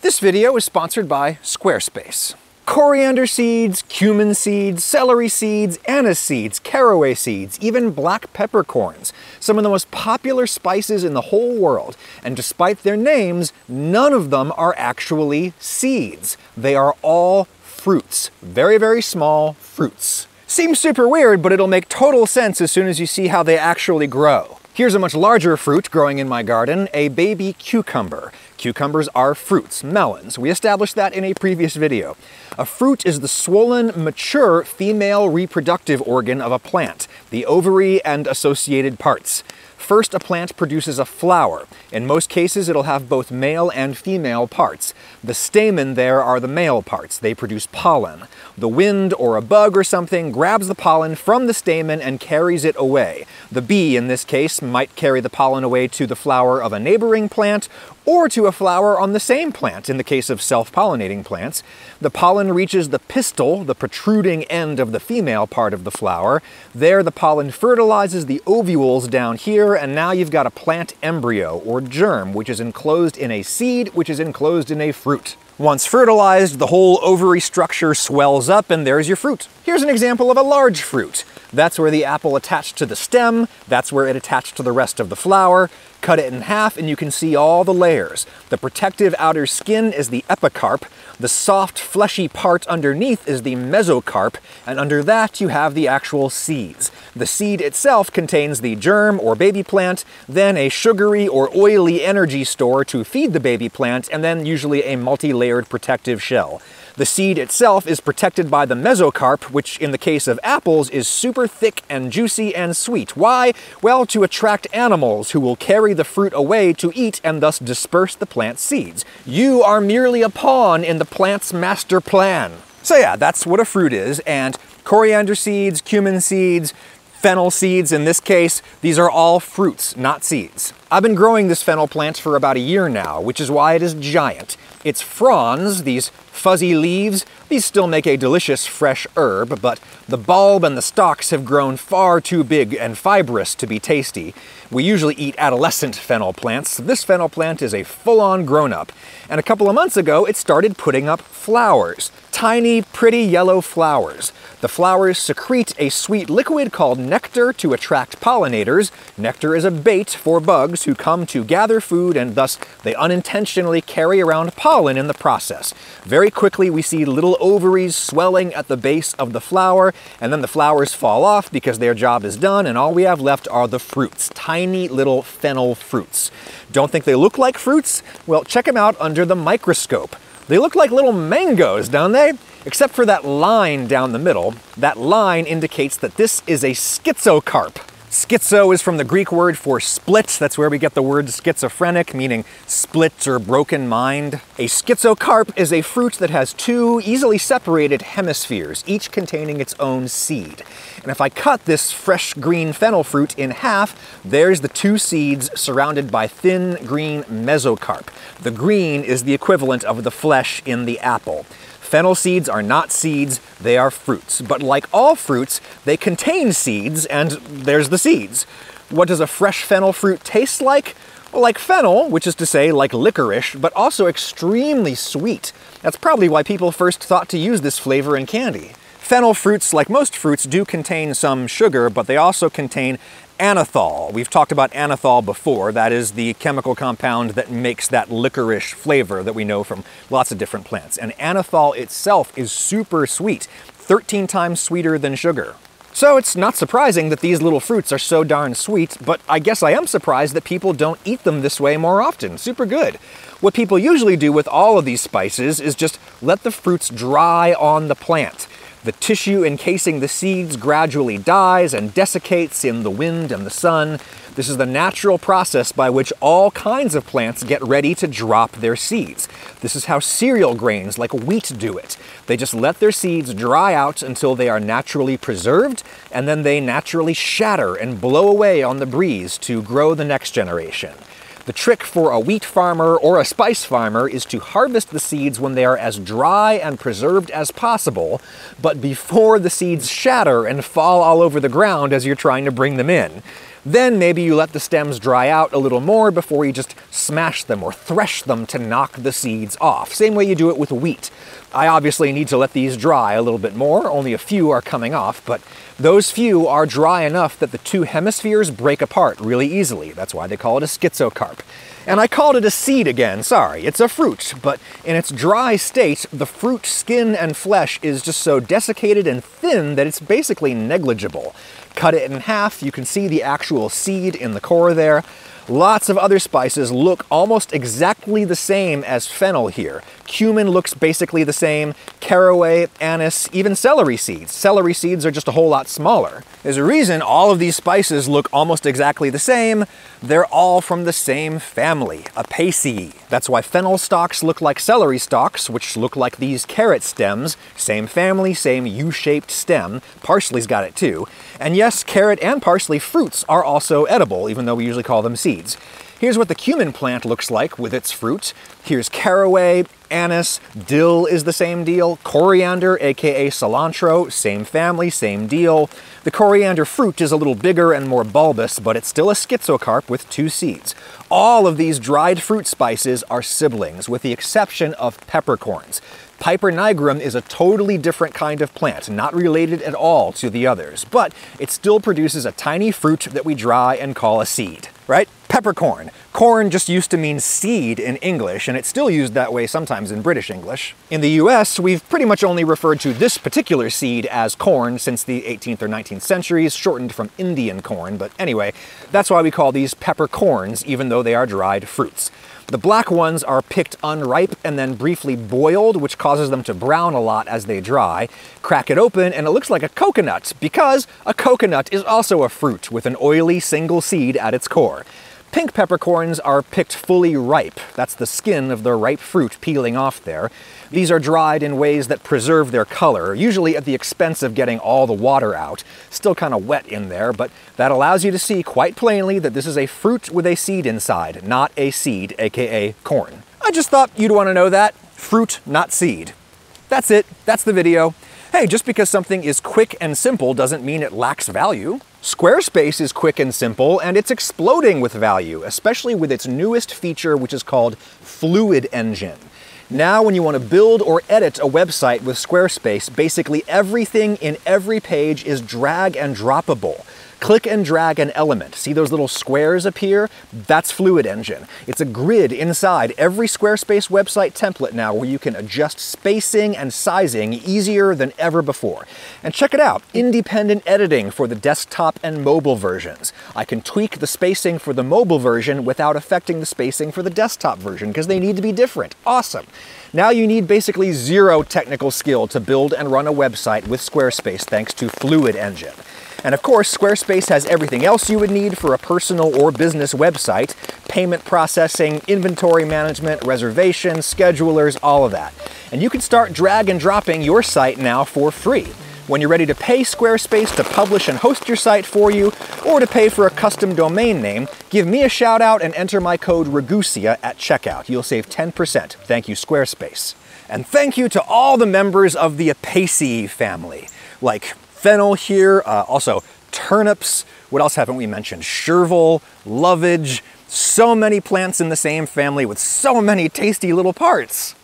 This video is sponsored by Squarespace. Coriander seeds, cumin seeds, celery seeds, anise seeds, caraway seeds, even black peppercorns. Some of the most popular spices in the whole world. And despite their names, none of them are actually seeds. They are all fruits. Very, very small fruits. Seems super weird, but it'll make total sense as soon as you see how they actually grow. Here's a much larger fruit growing in my garden, a baby cucumber. Cucumbers are fruits, melons. We established that in a previous video. A fruit is the swollen, mature female reproductive organ of a plant, the ovary and associated parts. First, a plant produces a flower. In most cases, it'll have both male and female parts. The stamen there are the male parts. They produce pollen. The wind or a bug or something grabs the pollen from the stamen and carries it away. The bee, in this case, might carry the pollen away to the flower of a neighboring plant or to a flower on the same plant in the case of self-pollinating plants. The pollen reaches the pistil, the protruding end of the female part of the flower. There the pollen fertilizes the ovules down here, and now you've got a plant embryo, or germ, which is enclosed in a seed, which is enclosed in a fruit. Once fertilized, the whole ovary structure swells up and there's your fruit. Here's an example of a large fruit. That's where the apple attached to the stem, that's where it attached to the rest of the flower. Cut it in half and you can see all the layers. The protective outer skin is the epicarp, the soft fleshy part underneath is the mesocarp, and under that you have the actual seeds. The seed itself contains the germ or baby plant, then a sugary or oily energy store to feed the baby plant, and then usually a multi-layered protective shell. The seed itself is protected by the mesocarp, which in the case of apples is super thick and juicy and sweet. Why? Well, to attract animals who will carry the fruit away to eat and thus disperse the plant's seeds. You are merely a pawn in the plant's master plan. So yeah, that's what a fruit is, and coriander seeds, cumin seeds, fennel seeds in this case, these are all fruits, not seeds. I've been growing this fennel plant for about a year now, which is why it is giant. Its fronds, these fuzzy leaves, these still make a delicious fresh herb, but the bulb and the stalks have grown far too big and fibrous to be tasty. We usually eat adolescent fennel plants. This fennel plant is a full-on grown-up. And a couple of months ago, it started putting up flowers. Tiny, pretty yellow flowers. The flowers secrete a sweet liquid called nectar to attract pollinators. Nectar is a bait for bugs who come to gather food and thus they unintentionally carry around pollen in the process. Very quickly we see little ovaries swelling at the base of the flower and then the flowers fall off because their job is done and all we have left are the fruits, tiny little fennel fruits. Don't think they look like fruits? Well, check them out under the microscope. They look like little mangoes, don't they? Except for that line down the middle. That line indicates that this is a schizocarp. Schizo is from the Greek word for split. That's where we get the word schizophrenic, meaning split or broken mind. A schizocarp is a fruit that has two easily separated hemispheres, each containing its own seed. And if I cut this fresh green fennel fruit in half, there's the two seeds surrounded by thin green mesocarp. The green is the equivalent of the flesh in the apple. Fennel seeds are not seeds, they are fruits. But like all fruits, they contain seeds, and there's the seeds. What does a fresh fennel fruit taste like? Well, like fennel, which is to say like licorice, but also extremely sweet. That's probably why people first thought to use this flavor in candy. Fennel fruits, like most fruits, do contain some sugar, but they also contain anethole. We've talked about anethole before. That is the chemical compound that makes that licorice flavor that we know from lots of different plants. And anethole itself is super sweet, 13 times sweeter than sugar. So it's not surprising that these little fruits are so darn sweet, but I guess I am surprised that people don't eat them this way more often. Super good. What people usually do with all of these spices is just let the fruits dry on the plant. The tissue encasing the seeds gradually dies and desiccates in the wind and the sun. This is the natural process by which all kinds of plants get ready to drop their seeds. This is how cereal grains like wheat do it. They just let their seeds dry out until they are naturally preserved, and then they naturally shatter and blow away on the breeze to grow the next generation. The trick for a wheat farmer or a spice farmer is to harvest the seeds when they are as dry and preserved as possible, but before the seeds shatter and fall all over the ground as you're trying to bring them in. Then maybe you let the stems dry out a little more before you just smash them or thresh them to knock the seeds off. Same way you do it with wheat. I obviously need to let these dry a little bit more, only a few are coming off, but those few are dry enough that the two hemispheres break apart really easily. That's why they call it a schizocarp. And I called it a seed again, sorry. It's a fruit, but in its dry state, the fruit skin and flesh is just so desiccated and thin that it's basically negligible. Cut it in half, you can see the actual seed in the core there. Lots of other spices look almost exactly the same as fennel here. Cumin looks basically the same, caraway, anise, even celery seeds. Celery seeds are just a whole lot smaller. There's a reason all of these spices look almost exactly the same. They're all from the same family, Apiaceae. That's why fennel stalks look like celery stalks, which look like these carrot stems. Same family, same U-shaped stem. Parsley's got it too. And yes, carrot and parsley fruits are also edible, even though we usually call them seeds. Here's what the cumin plant looks like with its fruit. Here's caraway, anise, dill is the same deal, coriander, aka cilantro, same family, same deal. The coriander fruit is a little bigger and more bulbous, but it's still a schizocarp with two seeds. All of these dried fruit spices are siblings, with the exception of peppercorns. Piper nigrum is a totally different kind of plant, not related at all to the others, but it still produces a tiny fruit that we dry and call a seed, right? Peppercorn. Corn just used to mean seed in English, and it's still used that way sometimes in British English. In the US, we've pretty much only referred to this particular seed as corn since the 18th or 19th centuries, shortened from Indian corn, but anyway, that's why we call these peppercorns, even though they are dried fruits. The black ones are picked unripe and then briefly boiled, which causes them to brown a lot as they dry. Crack it open and it looks like a coconut, because a coconut is also a fruit with an oily single seed at its core. Pink peppercorns are picked fully ripe. That's the skin of the ripe fruit peeling off there. These are dried in ways that preserve their color, usually at the expense of getting all the water out. Still kind of wet in there, but that allows you to see quite plainly that this is a fruit with a seed inside, not a seed, aka corn. I just thought you'd want to know that. Fruit, not seed. That's it. That's the video. Hey, just because something is quick and simple doesn't mean it lacks value. Squarespace is quick and simple, and it's exploding with value, especially with its newest feature, which is called Fluid Engine. Now, when you want to build or edit a website with Squarespace, basically everything in every page is drag and droppable. Click and drag an element. See those little squares appear? That's Fluid Engine. It's a grid inside every Squarespace website template now where you can adjust spacing and sizing easier than ever before. And check it out, independent editing for the desktop and mobile versions. I can tweak the spacing for the mobile version without affecting the spacing for the desktop version because they need to be different. Awesome. Now you need basically zero technical skill to build and run a website with Squarespace thanks to Fluid Engine. And of course, Squarespace has everything else you would need for a personal or business website, payment processing, inventory management, reservations, schedulers, all of that. And you can start drag and dropping your site now for free. When you're ready to pay Squarespace to publish and host your site for you, or to pay for a custom domain name, give me a shout out and enter my code Ragusea at checkout. You'll save 10%. Thank you, Squarespace. And thank you to all the members of the Apiaceae family, like fennel here, uh, also turnips. What else haven't we mentioned? Chervil, lovage, so many plants in the same family with so many tasty little parts.